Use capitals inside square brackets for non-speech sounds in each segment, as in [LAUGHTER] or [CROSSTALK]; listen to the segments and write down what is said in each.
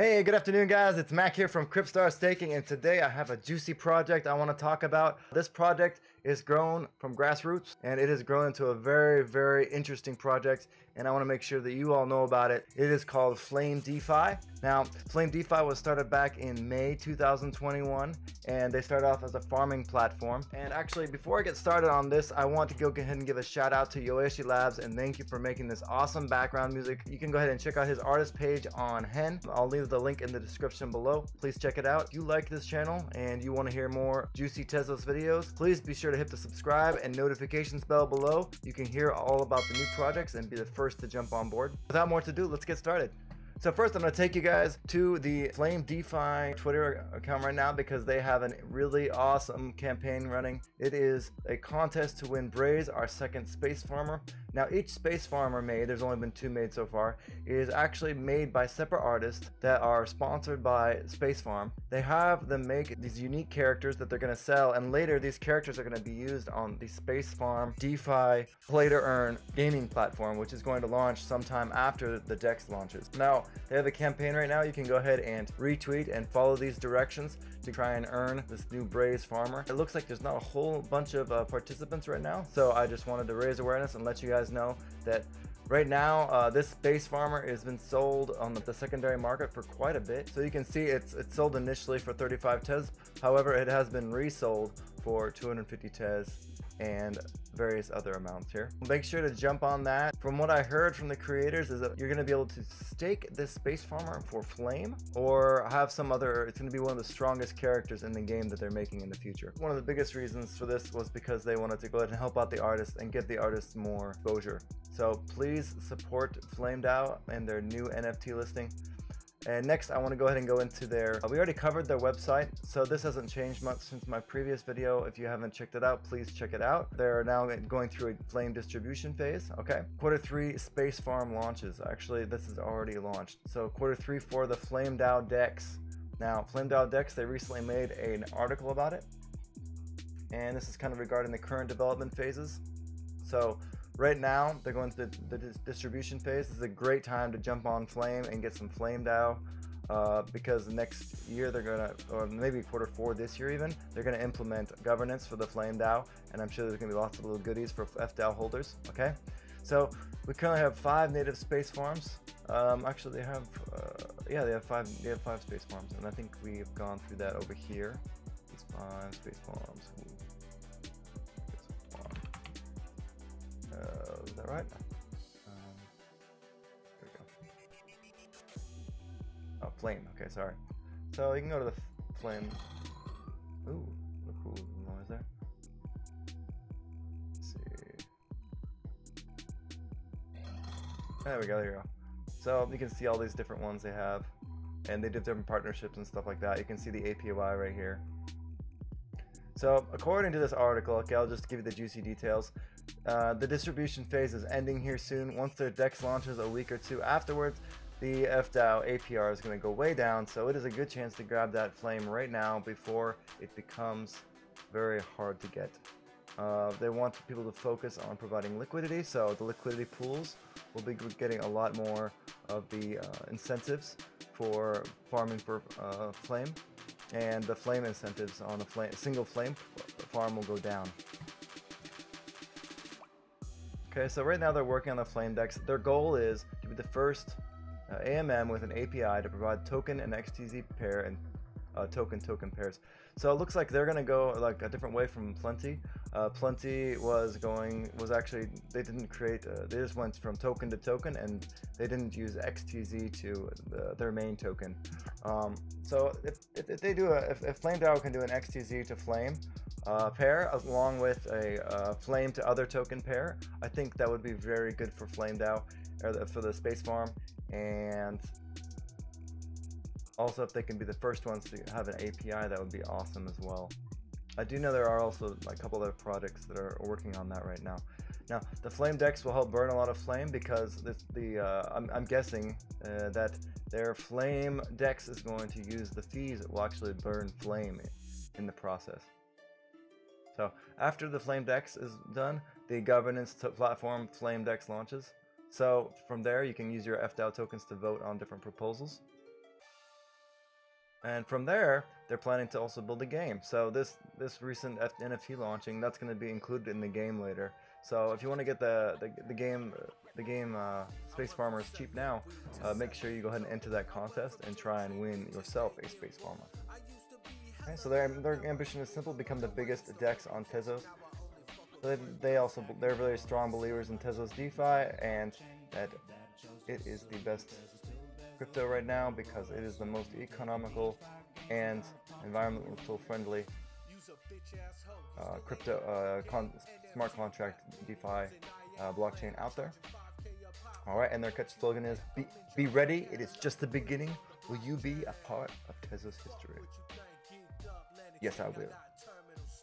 Hey, good afternoon, guys. It's Mack here from Kryptstar Staking, and today I have a juicy project I want to talk about. This project is grown from grassroots, and it has grown into a very, very interesting project, and I want to make sure that you all know about it. It is called Flame DeFi. Now, Flame DeFi was started back in May 2021, and they started off as a farming platform. And actually, before I get started on this, I want to go ahead and give a shout out to Yoeshi Labs, and thank you for making this awesome background music. You can go ahead and check out his artist page on Hen. I'll leave the link in the description below. Please check it out. If you like this channel and you want to hear more juicy Tezos videos, please be sure to hit the subscribe and notifications bell below. You can hear all about the new projects and be the first to jump on board. Without more to do, let's get started. So first I'm going to take you guys to the Flame DeFi Twitter account right now because they have a really awesome campaign running. It is a contest to win Braze, our second space farmer. Now each space farmer made, there's only been two made so far, is actually made by separate artists that are sponsored by Space Farm. They have them make these unique characters that they're going to sell and later these characters are going to be used on the Space Farm DeFi play to earn gaming platform which is going to launch sometime after the DEX launches. Now they have a campaign right now. You can go ahead and retweet and follow these directions to try and earn this new Braze farmer. It looks like there's not a whole bunch of uh, participants right now. So I just wanted to raise awareness and let you guys know that Right now, uh, this space farmer has been sold on the, the, secondary market for quite a bit. So you can see it's it's sold initially for 35 TES. However, it has been resold for 250 TES and various other amounts here. Make sure to jump on that. From what I heard from the creators is that you're going to be able to stake this space farmer for flame or have some other, it's going to be one of the strongest characters in the game that they're making in the future. One of the biggest reasons for this was because they wanted to go ahead and help out the artists and get the artists more exposure. So please support Flame DAO and their new NFT listing. And next, I want to go ahead and go into their, uh, we already covered their website, so this hasn't changed much since my previous video. If you haven't checked it out, please check it out. They're now going through a flame distribution phase, okay? Quarter three Space Farm launches. Actually, this is already launched. So quarter three for the Flame DAO Dex. Now, Flame DAO Dex, they recently made an article about it. And this is kind of regarding the current development phases. So Right now, they're going through the, the distribution phase. This is a great time to jump on Flame and get some Flame DAO. Uh, because next year they're gonna, or maybe quarter four this year even, they're gonna implement governance for the Flame DAO, and I'm sure there's gonna be lots of little goodies for FDAO holders. Okay, so we currently have five native space farms. Um, actually, they have, uh, yeah, they have five. They have five space farms, and I think we've gone through that over here. These five space farms. Right? Um, there we go. Oh, flame. Okay, sorry. So you can go to the flame. Ooh, look cool noise there. Let's see. There we go. There you go. So you can see all these different ones they have, and they do different partnerships and stuff like that. You can see the APY right here. So according to this article, okay, I'll just give you the juicy details. Uh, the distribution phase is ending here soon. Once their DEX launches a week or two afterwards, the FDAO APR is going to go way down, so it is a good chance to grab that flame right now before it becomes very hard to get. Uh, they want people to focus on providing liquidity, so the liquidity pools will be getting a lot more of the uh, incentives for farming for uh, flame, and the flame incentives on a flame, single flame farm will go down. Okay, so right now they're working on the Flame Dex. Their goal is to be the first uh, AMM with an API to provide token and XTZ pair and uh, token token pairs. So it looks like they're gonna go like a different way from Plenty. Uh, Plenty was going was actually they didn't create uh, they just went from token to token and they didn't use XTZ to the, their main token. Um, so if, if, if, they do a if, if Flame DAO can do an XTZ to Flame, uh, pair along with a uh, flame to other token pair. I think that would be very good for Flame DAO or the, for the space farm and also if they can be the first ones to have an API that would be awesome as well. I do know there are also a couple other projects that are working on that right now. Now, the flame dex will help burn a lot of flame because this, the uh, I'm, I'm, guessing uh, that their flame dex is going to use the fees that will actually burn flame in the process. So after the Flame Dex is done, the governance platform Flame Dex launches. So from there, you can use your FDAO tokens to vote on different proposals. And from there, they're planning to also build a game. So this this recent F NFT launching, that's going to be included in the game later. So if you want to get the the, the game the game uh, Space Farmers cheap now, uh, make sure you go ahead and enter that contest and try and win yourself a Space Farmer. Okay, so their their ambition is simple: become the biggest DEX on Tezos. They, they also they're very strong believers in Tezos DeFi and that it is the best crypto right now because it is the most economical and environmental friendly uh, crypto uh, con smart contract DeFi uh, blockchain out there. All right, and their catch slogan is be, be ready, it is just the beginning. Will you be a part of Tezos history? Yes, I will.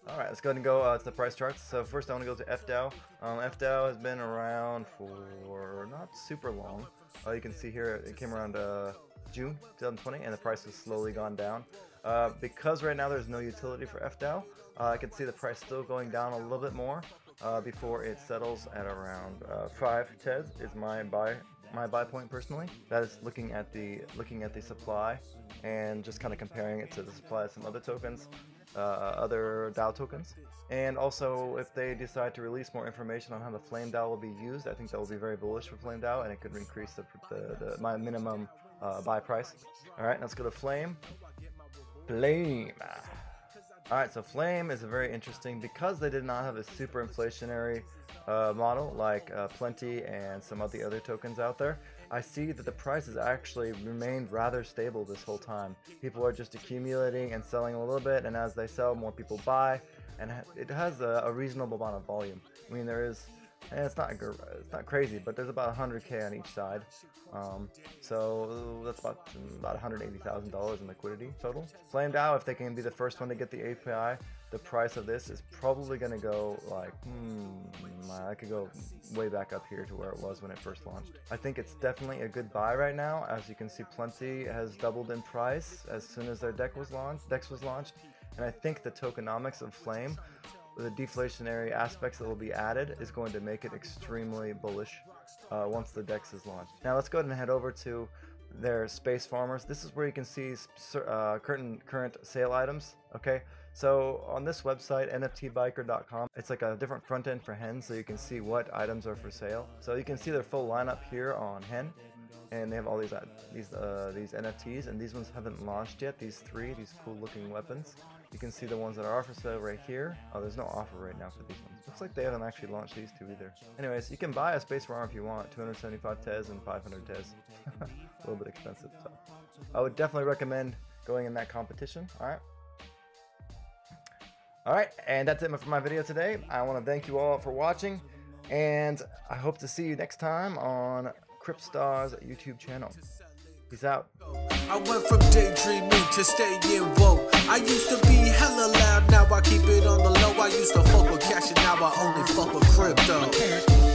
All right, let's go ahead and go uh, to the price charts. So first I want to go to FDAO. Um, FDAO has been around for not super long. Uh, you can see here it came around uh, June 2020 and the price has slowly gone down. Uh, because right now there's no utility for FDAO, uh, I can see the price still going down a little bit more uh, before it settles at around uh, 5 TES is my buy my buy point personally. That is looking at the looking at the supply and just kind of comparing it to the supply of some other tokens, uh, other DAO tokens. And also, if they decide to release more information on how the Flame DAO will be used, I think that will be very bullish for Flame DAO, and it could increase the, the, the my minimum uh, buy price. All right, let's go to Flame. Flame. All right, so Flame is very interesting because they did not have a super inflationary uh, model like uh, Plenty and some of the other tokens out there. I see that the price has actually remained rather stable this whole time. People are just accumulating and selling a little bit, and as they sell, more people buy, and it has a, a reasonable amount of volume. I mean, there is and it's not it's not crazy, but there's about 100k on each side. Um, so that's about about 180,000 dollars in liquidity total. Flame DAO, if they can be the first one to get the API, the price of this is probably going to go like, hmm, I could go way back up here to where it was when it first launched. I think it's definitely a good buy right now. As you can see, Plenty has doubled in price as soon as their deck was launched. Dex was launched, and I think the tokenomics of Flame the deflationary aspects that will be added is going to make it extremely bullish uh, once the DEX is launched. Now let's go ahead and head over to their space farmers. This is where you can see uh, current, current sale items. Okay, so on this website, nftbiker.com, it's like a different front end for Hen, so you can see what items are for sale. So you can see their full lineup here on Hen, and they have all these uh, these uh, these NFTs, and these ones haven't launched yet. These three, these cool looking weapons. You can see the ones that are offer sale right here. Oh, there's no offer right now for these ones. Looks like they haven't actually launched these two either. Anyways, you can buy a Space Farm if you want. 275 TES and 500 TES. [LAUGHS] a little bit expensive, so. I would definitely recommend going in that competition, alright? Alright, and that's it for my video today. I want to thank you all for watching, and I hope to see you next time on Kryptstar's YouTube channel. Peace out. I went from daydreaming to staying woke. I used to be hella loud, now I keep it on the low. I used to fuck with cash and now I only fuck with crypto.